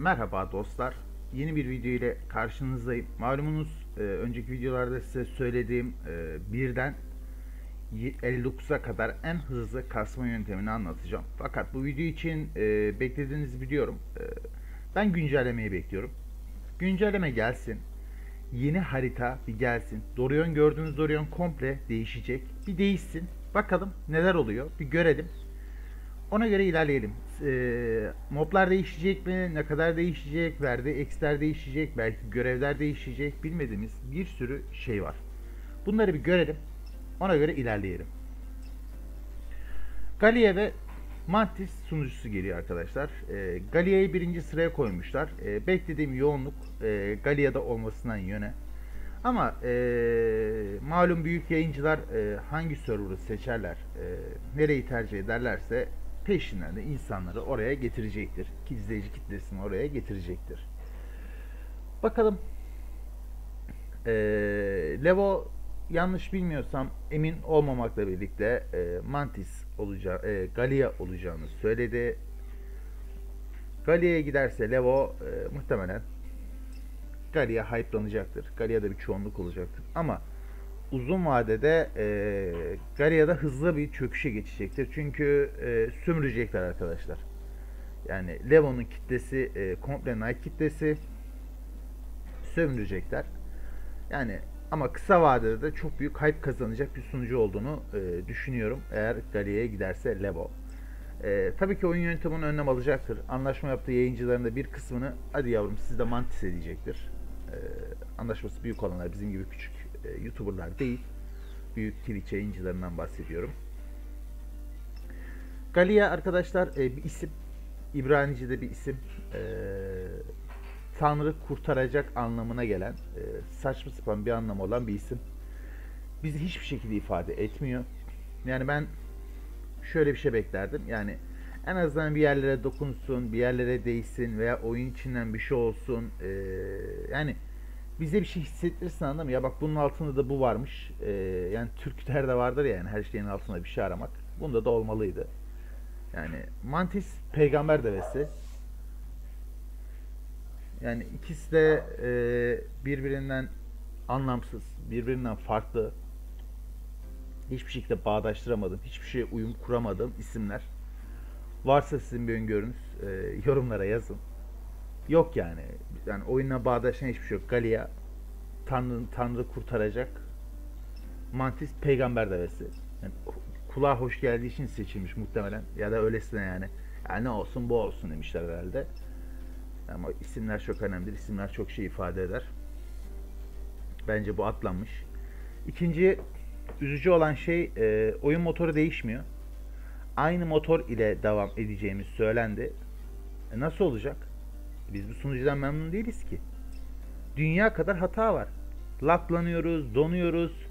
Merhaba dostlar. Yeni bir video ile karşınızdayım. Malumunuz e, önceki videolarda size söylediğim e, birden y- 59'a kadar en hızlı kasma yöntemini anlatacağım. Fakat bu video için e, beklediğinizi biliyorum. E, ben güncellemeyi bekliyorum. Güncelleme gelsin. Yeni harita bir gelsin. Dorion gördüğünüz Dorion komple değişecek. Bir değişsin. Bakalım neler oluyor. Bir görelim. Ona göre ilerleyelim. Ee, moblar değişecek mi? Ne kadar değişecek? Verdiği eksler değişecek. Belki görevler değişecek. Bilmediğimiz bir sürü şey var. Bunları bir görelim. Ona göre ilerleyelim. Galia ve Mantis sunucusu geliyor arkadaşlar. E, Galia'yı birinci sıraya koymuşlar. E, beklediğim yoğunluk e, Galia'da olmasından yöne. Ama e, malum büyük yayıncılar e, hangi server'ı seçerler, e, nereyi tercih ederlerse peşinden de insanları oraya getirecektir. İzleyici kitlesini oraya getirecektir. Bakalım. E, Levo yanlış bilmiyorsam emin olmamakla birlikte e, Mantis olacağı, e, Galia olacağını söyledi. Galia'ya giderse Levo e, muhtemelen Galia hype'lanacaktır. Galia'da bir çoğunluk olacaktır. Ama uzun vadede e, Galia'da hızlı bir çöküşe geçecektir. Çünkü e, sömürecekler arkadaşlar. Yani Levo'nun kitlesi e, komple Night kitlesi sömürecekler. Yani ama kısa vadede de çok büyük hype kazanacak bir sunucu olduğunu e, düşünüyorum. Eğer Galia'ya giderse Levo. E, tabii ki oyun yönetiminin önlem alacaktır. Anlaşma yaptığı yayıncıların da bir kısmını hadi yavrum siz de mantis edecektir. E, anlaşması büyük olanlar bizim gibi küçük e, YouTuber'lar değil. Büyük Twitch yayıncılarından bahsediyorum. Galia arkadaşlar e, bir isim. İbranice'de bir isim. E, Tanrı kurtaracak anlamına gelen e, saçma sapan bir anlamı olan bir isim. Bizi hiçbir şekilde ifade etmiyor. Yani ben şöyle bir şey beklerdim. Yani en azından bir yerlere dokunsun, bir yerlere değsin veya oyun içinden bir şey olsun. Ee, yani bize bir şey hissettirsin anladın mı? Ya bak bunun altında da bu varmış. Ee, yani Türklerde vardır ya yani her şeyin altında bir şey aramak. Bunda da olmalıydı. Yani Mantis peygamber devesi. Yani ikisi de e, birbirinden anlamsız, birbirinden farklı. Hiçbir şekilde bağdaştıramadım, hiçbir şeye uyum kuramadım isimler. Varsa sizin bir öngörünüz e, yorumlara yazın. Yok yani. Yani oyunla bağdaşan hiçbir şey yok. Galia Tanrı, Tanrı kurtaracak. Mantis peygamber devesi. Yani kulağa hoş geldiği için seçilmiş muhtemelen. Ya da öylesine yani. Yani ne olsun bu olsun demişler herhalde. Ama isimler çok önemlidir. İsimler çok şey ifade eder. Bence bu atlanmış. İkinci üzücü olan şey e, oyun motoru değişmiyor. Aynı motor ile devam edeceğimiz söylendi. E, nasıl olacak? Biz bu sunucudan memnun değiliz ki. Dünya kadar hata var. Laklanıyoruz, donuyoruz.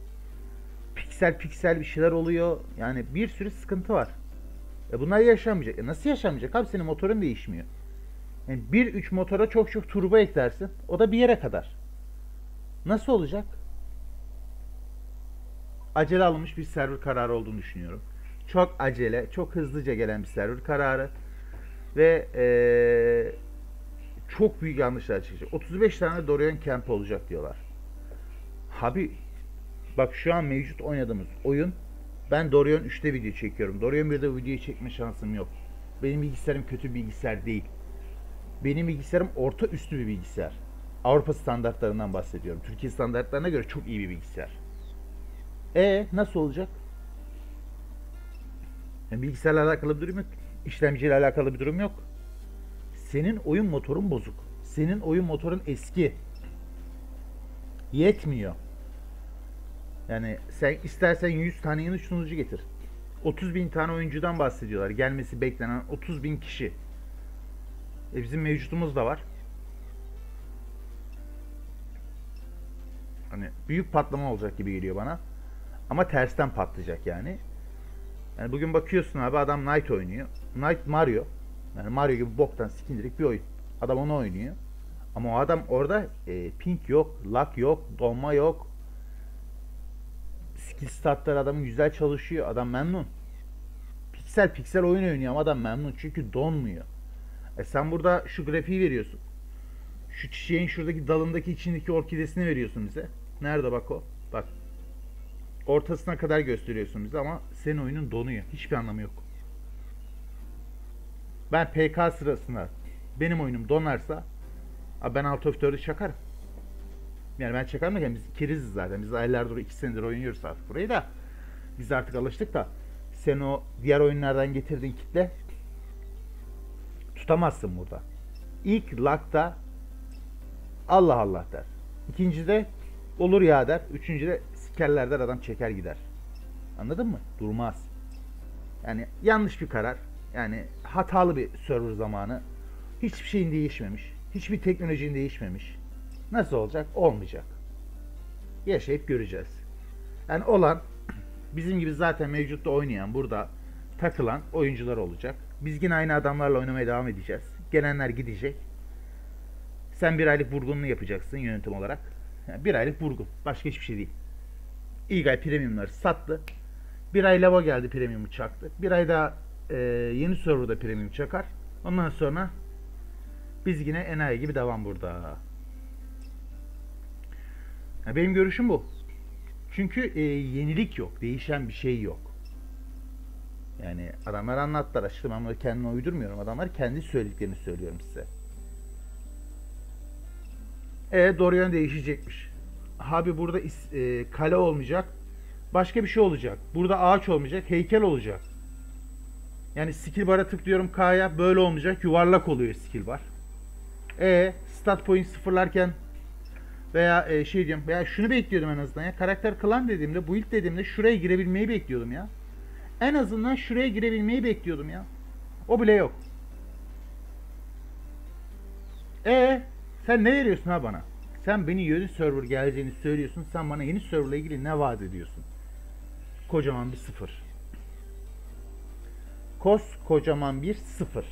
Piksel piksel bir şeyler oluyor. Yani bir sürü sıkıntı var. E bunlar yaşamayacak. E nasıl yaşamayacak? Abi senin motorun değişmiyor. Yani 1.3 motora çok çok turbo eklersin. O da bir yere kadar. Nasıl olacak? Acele alınmış bir server kararı olduğunu düşünüyorum. Çok acele, çok hızlıca gelen bir server kararı. Ve ee, çok büyük yanlışlar çıkacak. 35 tane Dorian Camp olacak diyorlar. Abi bak şu an mevcut oynadığımız oyun ben Dorian 3'te video çekiyorum. Dorian 1'de video çekme şansım yok. Benim bilgisayarım kötü bilgisayar değil. Benim bilgisayarım orta üstü bir bilgisayar. Avrupa standartlarından bahsediyorum. Türkiye standartlarına göre çok iyi bir bilgisayar. E nasıl olacak? Yani bilgisayarla alakalı bir durum yok. İşlemciyle alakalı bir durum yok. Senin oyun motorun bozuk. Senin oyun motorun eski. Yetmiyor. Yani sen istersen 100 tane yeni sunucu getir. 30 bin tane oyuncudan bahsediyorlar. Gelmesi beklenen 30 bin kişi. E bizim mevcutumuz da var. Hani büyük patlama olacak gibi geliyor bana. Ama tersten patlayacak yani. Yani bugün bakıyorsun abi adam Knight oynuyor. Knight Mario. Yani Mario gibi boktan sikindirik bir oyun. Adam onu oynuyor. Ama o adam orada e, pink yok, lag yok, donma yok. Skill statlar adamın güzel çalışıyor. Adam memnun. Piksel piksel oyun oynuyor ama adam memnun çünkü donmuyor. E sen burada şu grafiği veriyorsun. Şu çiçeğin şuradaki dalındaki içindeki orkidesini veriyorsun bize. Nerede bak o? Bak. Ortasına kadar gösteriyorsun bize ama senin oyunun donuyor. Hiçbir anlamı yok. Ben PK sırasında benim oyunum donarsa ben Out of 4'ü çakarım. Yani ben çakarım derken biz keriziz zaten. Biz aylardır, iki senedir oynuyoruz artık burayı da. Biz artık alıştık da sen o diğer oyunlardan getirdiğin kitle tutamazsın burada. İlk lakta Allah Allah der. İkincide olur ya der. Üçüncüde sikerler der adam çeker gider. Anladın mı? Durmaz. Yani yanlış bir karar. Yani hatalı bir server zamanı. Hiçbir şeyin değişmemiş. Hiçbir teknolojinin değişmemiş. Nasıl olacak? Olmayacak. Yaşayıp göreceğiz. Yani olan bizim gibi zaten mevcutta oynayan, burada takılan oyuncular olacak. Biz yine aynı adamlarla oynamaya devam edeceğiz. Gelenler gidecek. Sen bir aylık vurgununu yapacaksın yönetim olarak. Yani bir aylık vurgun. Başka hiçbir şey değil. İlk ay premiumları sattı. Bir ay lava geldi premiumu çaktı. Bir ay daha e, yeni serverda premium çakar. Ondan sonra biz yine enayi gibi devam burada. Ya benim görüşüm bu. Çünkü e, yenilik yok. Değişen bir şey yok. Yani adamlar anlattılar. Açıkçası ben bunları kendime uydurmuyorum. Adamlar kendi söylediklerini söylüyorum size. E doğru yön değişecekmiş. Abi burada is- e, kale olmayacak. Başka bir şey olacak. Burada ağaç olmayacak. Heykel olacak. Yani skill bar'a tıklıyorum K'ya. Böyle olmayacak. Yuvarlak oluyor skill bar. E stat point sıfırlarken veya e, şey diyorum veya şunu bekliyordum en azından ya. Karakter klan dediğimde, build dediğimde şuraya girebilmeyi bekliyordum ya. En azından şuraya girebilmeyi bekliyordum ya. O bile yok. E sen ne veriyorsun ha bana? Sen beni yeni server geleceğini söylüyorsun. Sen bana yeni serverla ilgili ne vaat ediyorsun? Kocaman bir sıfır. Kos kocaman bir sıfır.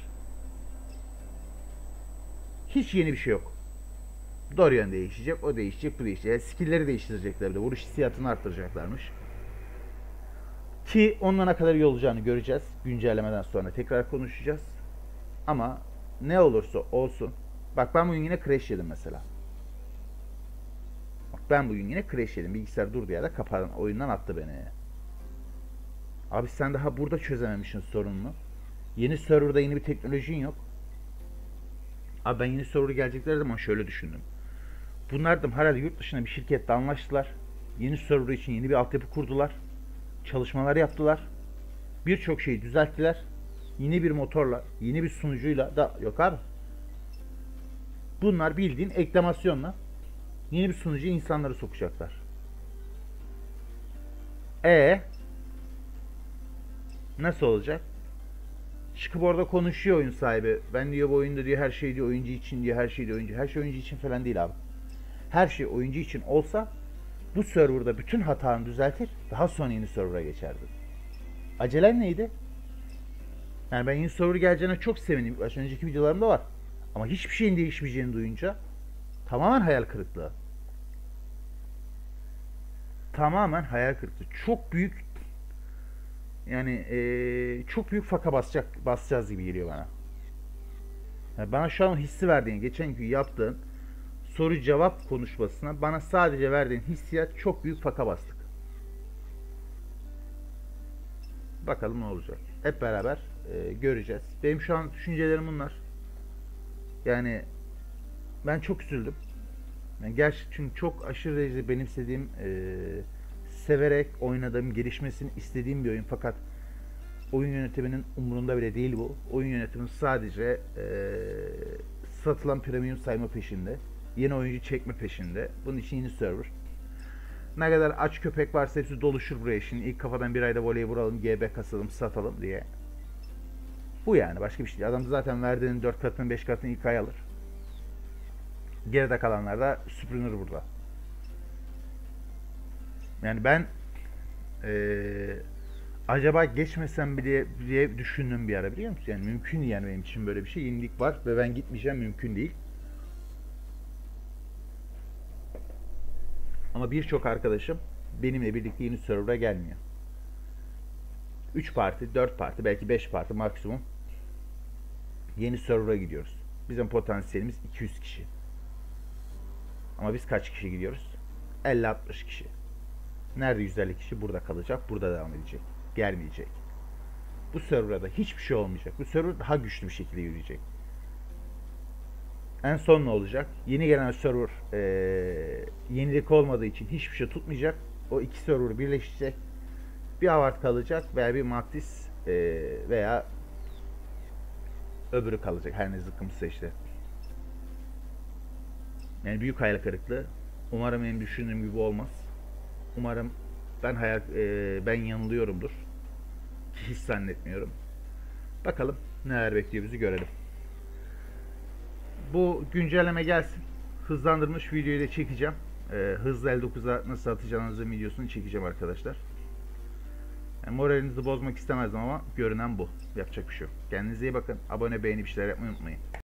Hiç yeni bir şey yok. Dorian değişecek, o değişecek, bu değişecek. Yani skill'leri değiştirecekler de. Vuruş hissiyatını arttıracaklarmış. Ki onunla ne kadar iyi olacağını göreceğiz. Güncellemeden sonra tekrar konuşacağız. Ama ne olursa olsun. Bak ben bugün yine crash yedim mesela. Bak ben bugün yine crash yedim. Bilgisayar durdu ya da kapadım. Oyundan attı beni. Abi sen daha burada çözememişsin sorununu. Yeni serverda yeni bir teknolojin yok. Abi ben yeni server gelecekleri zaman şöyle düşündüm. Bunlar da herhalde yurt dışında bir şirketle anlaştılar. Yeni server için yeni bir altyapı kurdular. Çalışmalar yaptılar. Birçok şeyi düzelttiler. Yeni bir motorla, yeni bir sunucuyla da yok abi. Bunlar bildiğin eklamasyonla yeni bir sunucuya insanları sokacaklar. E nasıl olacak? Çıkıp orada konuşuyor oyun sahibi. Ben diyor bu oyunda diyor her şey diyor oyuncu için diyor her şey diyor oyuncu. Her şey oyuncu için falan değil abi. Her şey oyuncu için olsa bu serverda bütün hatanı düzeltir. Daha sonra yeni server'a geçerdi. Acelen neydi? Yani ben yeni server geleceğine çok sevindim. Baş önceki videolarımda var. Ama hiçbir şeyin değişmeyeceğini duyunca tamamen hayal kırıklığı. Tamamen hayal kırıklığı. Çok büyük yani eee, çok büyük faka basacak basacağız gibi geliyor bana. Yani bana şu an hissi verdiğin, geçen gün yaptığın soru cevap konuşmasına bana sadece verdiğin hissiyat çok büyük faka bastık. Bakalım ne olacak. Hep beraber e, göreceğiz. Benim şu an düşüncelerim bunlar. Yani ben çok üzüldüm. Yani gerçi çok aşırı derecede benimsediğim, e, severek oynadığım, gelişmesini istediğim bir oyun. Fakat oyun yönetiminin umurunda bile değil bu. Oyun yönetimi sadece e, satılan premium sayma peşinde. Yeni oyuncu çekme peşinde. Bunun için yeni server. Ne kadar aç köpek varsa hepsi doluşur buraya şimdi. İlk kafadan bir ayda voleyi vuralım, GB kasalım, satalım diye. Bu yani başka bir şey değil. Adam zaten verdiğinin 4 katını 5 katını ilk ay alır. Geride kalanlar da süpürünür burada. Yani ben eee, acaba geçmesem bile diye düşündüm bir ara biliyor musun? Yani mümkün yani benim için böyle bir şey. Yenilik var ve ben gitmeyeceğim mümkün değil. Ama birçok arkadaşım benimle birlikte yeni server'a gelmiyor. 3 parti, 4 parti, belki 5 parti maksimum Yeni server'a gidiyoruz. Bizim potansiyelimiz 200 kişi. Ama biz kaç kişi gidiyoruz? 50-60 kişi. Nerede 150 kişi? Burada kalacak. Burada devam edecek. Gelmeyecek. Bu serverda hiçbir şey olmayacak. Bu server daha güçlü bir şekilde yürüyecek. En son ne olacak? Yeni gelen server eee, yenilik olmadığı için hiçbir şey tutmayacak. O iki server birleşecek. Bir avart kalacak veya bir Mantis eee, veya öbürü kalacak. Her ne zıkkımsa işte. Yani büyük hayal kırıklığı. Umarım benim düşündüğüm gibi olmaz. Umarım ben hayal eee, ben yanılıyorumdur. Hiç zannetmiyorum. Bakalım neler bekliyor bizi görelim. Bu güncelleme gelsin. Hızlandırmış videoyu da çekeceğim. Ee, hızlı 59'a nasıl atacağınızın videosunu çekeceğim arkadaşlar. Yani moralinizi bozmak istemezdim ama görünen bu. Yapacak bir şey yok. Kendinize iyi bakın. Abone beğenip bir şeyler yapmayı unutmayın.